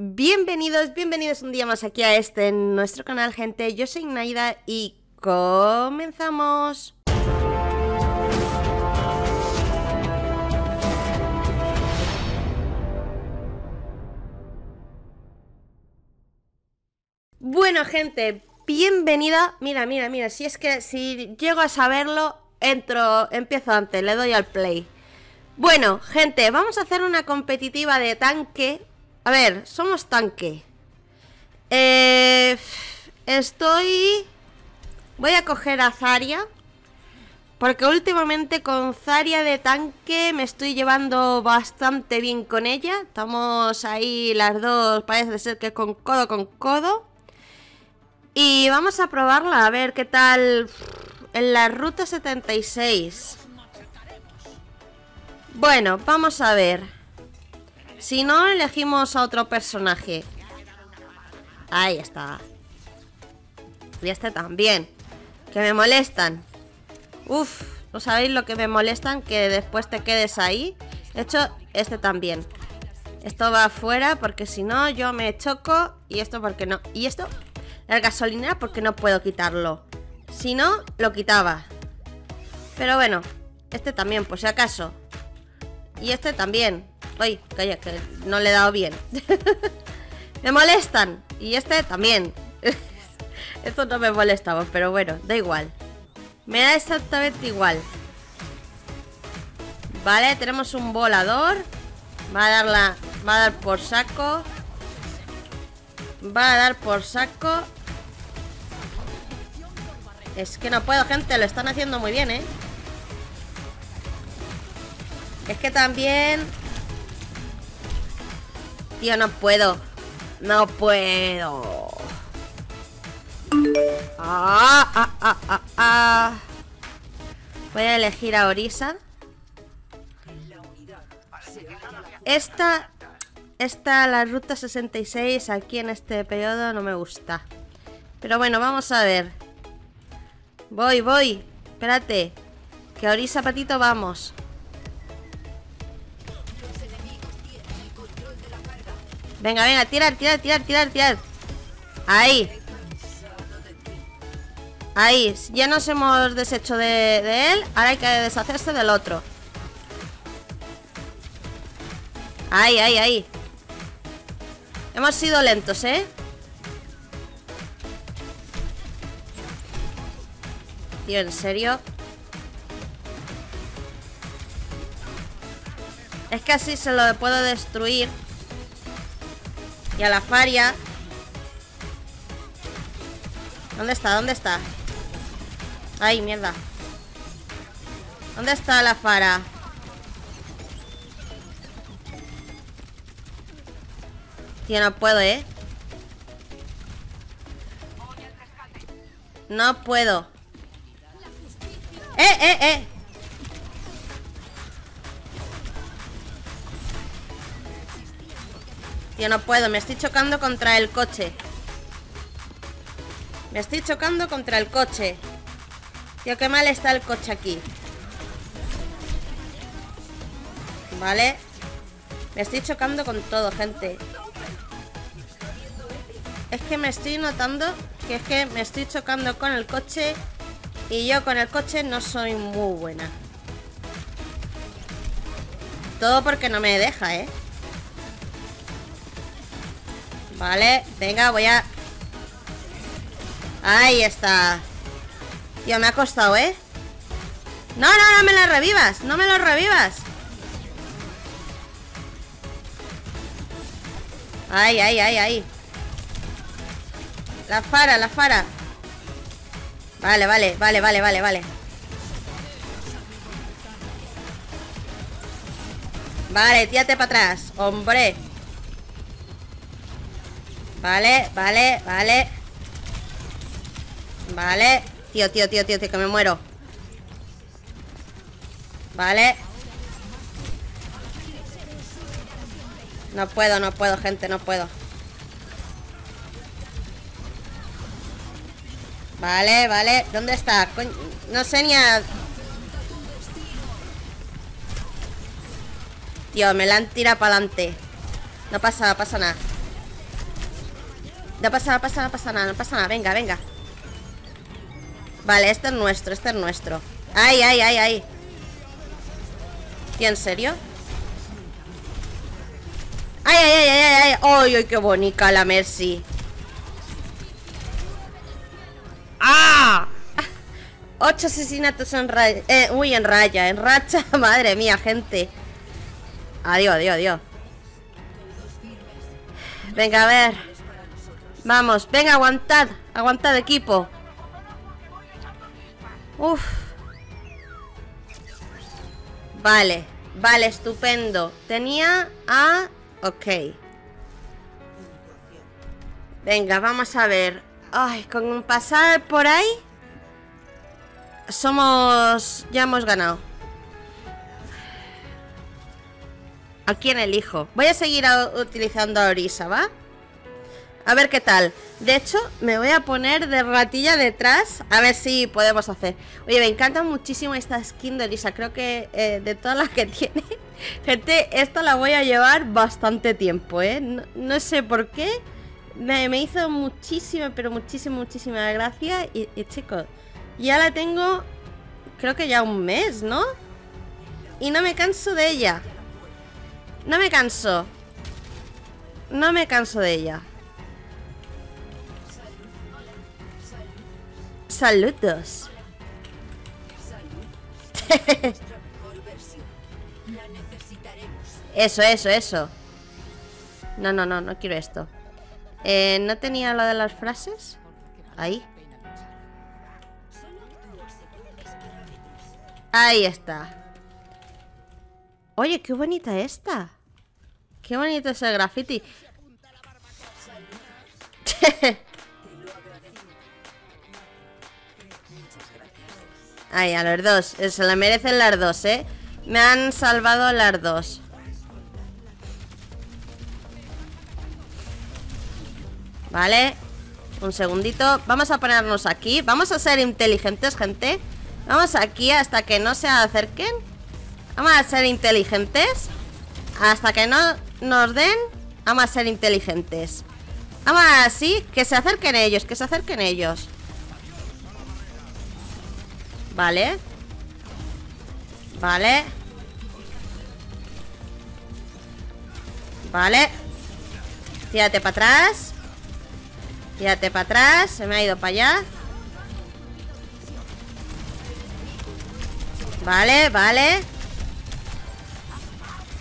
Bienvenidos, bienvenidos un día más aquí a este, en nuestro canal, gente. Yo soy Naida y comenzamos. Bueno, gente, bienvenida. Mira, mira, mira, si es que si llego a saberlo, entro, empiezo antes, le doy al play. Bueno, gente, vamos a hacer una competitiva de tanque. A ver, somos tanque. Eh, estoy... Voy a coger a Zaria. Porque últimamente con Zaria de tanque me estoy llevando bastante bien con ella. Estamos ahí las dos, parece ser que con codo con codo. Y vamos a probarla, a ver qué tal en la ruta 76. Bueno, vamos a ver. Si no, elegimos a otro personaje. Ahí está. Y este también. Que me molestan. Uf, ¿no sabéis lo que me molestan? Que después te quedes ahí. De hecho, este también. Esto va afuera porque si no yo me choco. Y esto porque no. Y esto, la gasolina porque no puedo quitarlo. Si no, lo quitaba. Pero bueno, este también, por si acaso. Y este también. Ay, calla, que no le he dado bien. me molestan. Y este también. Esto no me molestaba, pero bueno, da igual. Me da exactamente igual. Vale, tenemos un volador. Va a dar la. Va a dar por saco. Va a dar por saco. Es que no puedo, gente. Lo están haciendo muy bien, ¿eh? Es que también... Tío, no puedo. No puedo. Ah, ah, ah, ah, ah. Voy a elegir a Orisa. Esta... Esta, la ruta 66, aquí en este periodo no me gusta. Pero bueno, vamos a ver. Voy, voy. Espérate. Que Orisa, patito, vamos. Venga, venga, tirar, tirar, tirar, tirar, tirar. Ahí. Ahí. Ya nos hemos deshecho de, él. Ahora hay que deshacerse del otro. Ahí, ahí, ahí. Hemos sido lentos, ¿eh? Tío, ¿en serio? Es que así se lo puedo destruir y a la faria. ¿Dónde está? ¿Dónde está? Ay, mierda. ¿Dónde está la fara? Tío, no puedo, ¿eh? No puedo. ¡Eh, eh, eh! Tío, no puedo. Me estoy chocando contra el coche. Me estoy chocando contra el coche. Tío, qué mal está el coche aquí. Vale. Me estoy chocando con todo, gente. Es que me estoy notando que es que me estoy chocando con el coche y yo con el coche no soy muy buena. Todo porque no me deja, ¿eh? Vale, venga, voy a... Ahí está. Tío, me ha costado, ¿eh? No, no, no me la revivas No me lo revivas. Ahí, ahí, ahí, ahí. La fara, la fara. Vale, vale, vale, vale, vale, vale. Vale, tírate para atrás Hombre Vale, vale, vale. Vale. Tío, tío, tío, tío, tío, que me muero. Vale. No puedo, no puedo, gente, no puedo. Vale, vale. ¿Dónde está? No sé ni a... Tío, me la han tirado para adelante No pasa, no pasa nada No pasa, no pasa, no pasa nada, no pasa nada. Venga, venga. Vale, este es nuestro, este es nuestro. ¡Ay, ay, ay, ay! ¿Y en serio? ¡Ay, ay, ay, ay, ay! ¡Ay, ay, qué bonita la Mercy! ¡Ah! Ocho asesinatos en raya. Eh, uy, en raya, en racha. Madre mía, gente. Adiós, adiós, adiós. Venga, a ver. Vamos, venga, aguantad. Aguantad, equipo. Uf. Vale, vale, estupendo. Tenía a... Ok. Venga, vamos a ver. Ay, con pasar por ahí... Somos... Ya hemos ganado. ¿A quién elijo? Voy a seguir utilizando a Orisa, ¿va? A ver qué tal. De hecho, me voy a poner de ratilla detrás a ver si podemos hacer. Oye, me encanta muchísimo esta skin de Orisa. Creo que eh, de todas las que tiene... Gente, esta la voy a llevar bastante tiempo, ¿eh? No, sé por qué. Me, hizo muchísima, pero muchísima, muchísima gracia. Y, y chicos, ya la tengo, creo que ya un mes, ¿no? Y no me canso de ella. No me canso. No me canso de ella. Saludos. eso, eso, eso. No, no, no, no quiero esto. Eh, ¿No tenía lo de las frases? Ahí. Ahí está. Oye, qué bonita esta. Qué bonito ese graffiti. Ay, a los dos. Se la merecen las dos, ¿eh? Me han salvado las dos. Vale. Un segundito. Vamos a ponernos aquí. Vamos a ser inteligentes, gente. Vamos aquí hasta que no se acerquen. Vamos a ser inteligentes. Hasta que no nos den. Vamos a ser inteligentes. Vamos así. Que se acerquen ellos. Que se acerquen ellos. Vale. Vale. Vale. Tírate para atrás. Tírate para atrás. Se me ha ido para allá. Vale, vale.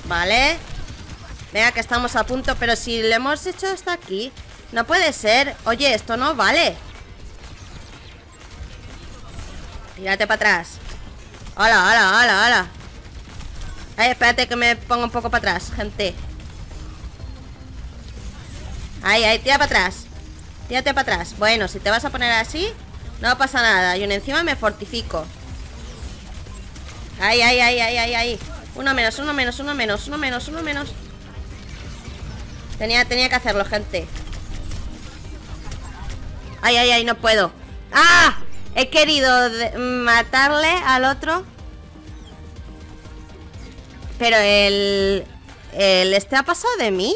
Vale. Venga, que estamos a punto. Pero si le hemos hecho hasta aquí. No puede ser. Oye, esto no vale. Tírate para atrás. Hola, hola, hola, hola. Ay, espérate que me ponga un poco para atrás, gente. Ahí, ahí, tira para atrás. Tírate para atrás. Bueno, si te vas a poner así, no pasa nada. Y encima me fortifico. Ahí, ahí, ahí, ahí, ahí, ahí. Uno menos, uno menos, uno menos, uno menos, uno menos. Tenía, tenía que hacerlo, gente. Ay, ay, ay, no puedo. ¡Ah! He querido matarle al otro. Pero el... El este ha pasado de mí.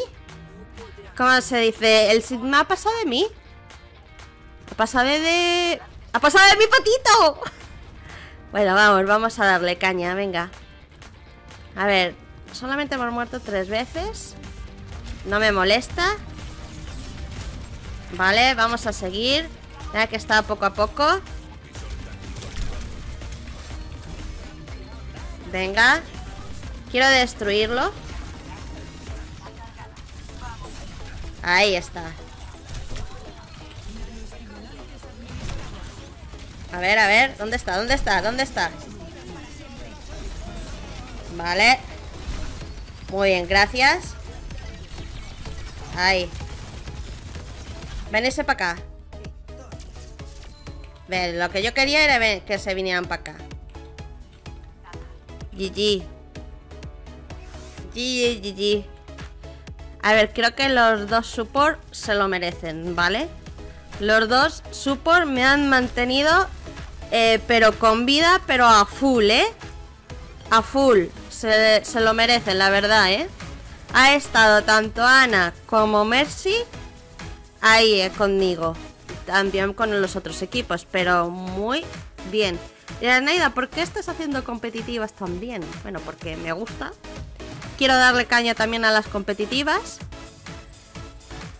¿Cómo se dice? El Sigma ha pasado de mí. Ha pasado de... ¡Ha pasado de mi patito! Bueno, vamos, vamos a darle caña, venga. A ver, solamente hemos muerto tres veces. No me molesta. Vale, vamos a seguir. Ya que está poco a poco. Venga. Quiero destruirlo. Ahí está. A ver, a ver. ¿Dónde está? ¿Dónde está? ¿Dónde está? Vale. Muy bien, gracias. Ahí. Venirse para acá. Ver, lo que yo quería era que se vinieran para acá. GG. GG, GG. A ver, creo que los dos support se lo merecen, ¿vale? Los dos support me han mantenido, eh, pero con vida, pero a full, ¿eh? A full. Se, se lo merecen, la verdad, ¿eh? Ha estado tanto Ana como Mercy ahí eh, conmigo. También con los otros equipos, pero muy bien. Y Naida, ¿por qué estás haciendo competitivas también? Bueno, porque me gusta. Quiero darle caña también a las competitivas.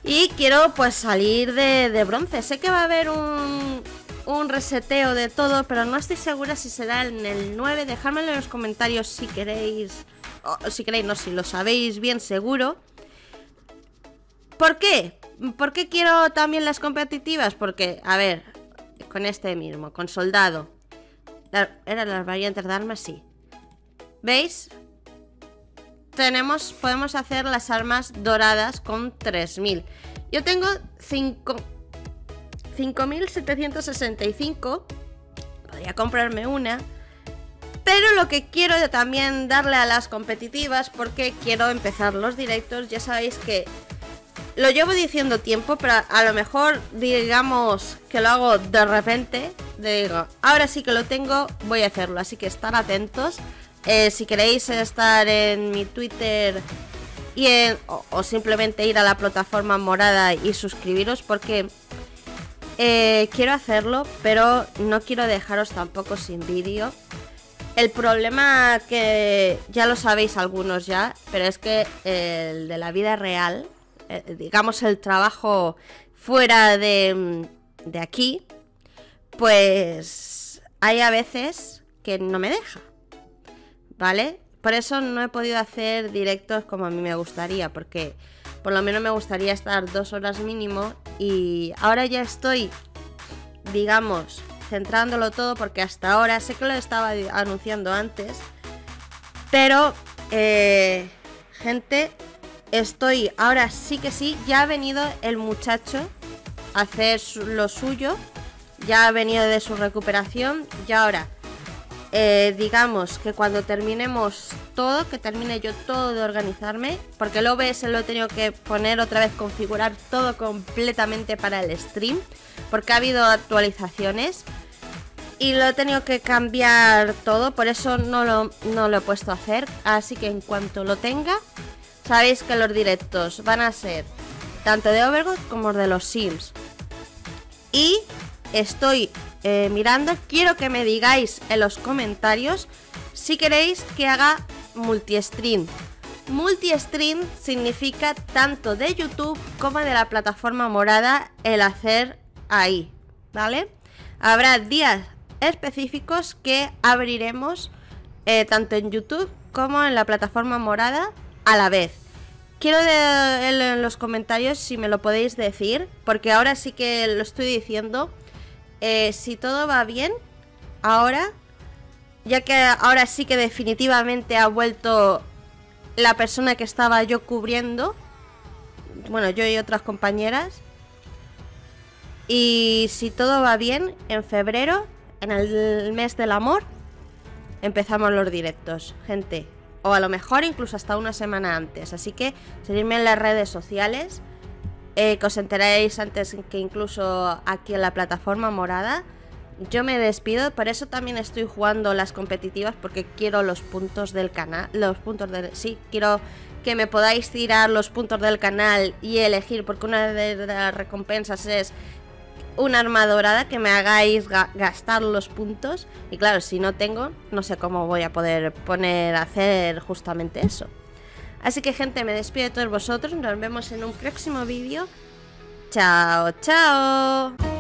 Y quiero pues salir de, bronce. Sé que va a haber un, reseteo de todo, pero no estoy segura si será en el 9. Dejadmelo en los comentarios si queréis, o si queréis, no, si lo sabéis bien seguro. ¿Por qué? ¿Por qué quiero también las competitivas? Porque, a ver, con este mismo, con soldado. ¿Eran las variantes de armas? Sí. ¿Veis? Tenemos, podemos hacer las armas doradas con 3000. Yo tengo 5... 5.765. Podría comprarme una. Pero lo que quiero también darle a las competitivas, porque quiero empezar los directos, ya sabéis que lo llevo diciendo tiempo, pero a lo mejor digamos que lo hago de repente. Digo, ahora sí que lo tengo, voy a hacerlo. Así que estar atentos. Eh, si queréis estar en mi Twitter y o simplemente ir a la plataforma morada y suscribiros, porque eh, quiero hacerlo, pero no quiero dejaros tampoco sin vídeo. El problema que ya lo sabéis algunos ya, pero es que el de la vida real, eh, digamos el trabajo fuera de, de aquí, pues hay a veces que no me deja. ¿Vale? Por eso no he podido hacer directos como a mí me gustaría, porque por lo menos me gustaría estar dos horas mínimo y ahora ya estoy, digamos, centrándolo todo porque hasta ahora sé que lo estaba anunciando antes, pero eh, gente, estoy ahora sí que sí, ya ha venido el muchacho a hacer lo suyo, ya ha venido de su recuperación y ahora eh, digamos que cuando terminemos todo, que termine yo todo de organizarme, porque el OBS lo he tenido que poner otra vez, configurar todo completamente para el stream, porque ha habido actualizaciones y lo he tenido que cambiar todo, por eso no lo, no lo he puesto a hacer, así que en cuanto lo tenga, sabéis que los directos van a ser tanto de Overwatch como de los Sims. Y estoy eh, mirando. Quiero que me digáis en los comentarios si queréis que haga multi-stream. Multi-stream significa tanto de YouTube como de la plataforma morada el hacer ahí, ¿vale? Habrá días específicos que abriremos eh, tanto en YouTube como en la plataforma morada a la vez. Quiero en los comentarios si me lo podéis decir, porque ahora sí que lo estoy diciendo eh, si todo va bien, ahora, ya que ahora sí que definitivamente ha vuelto la persona que estaba yo cubriendo, bueno, yo y otras compañeras, y si todo va bien, en febrero, en el mes del amor, empezamos los directos, gente. O a lo mejor incluso hasta una semana antes. Así que seguidme en las redes sociales eh, que os enteréis antes que incluso aquí en la plataforma morada. Yo me despido, por eso también estoy jugando las competitivas porque quiero los puntos del canal, los puntos del sí, quiero que me podáis tirar los puntos del canal y elegir porque una de las recompensas es una arma dorada que me hagáis gastar los puntos y claro, si no tengo, no sé cómo voy a poder poner a hacer justamente eso. Así que gente, me despido de todos vosotros. Nos vemos en un próximo vídeo. Chao, chao.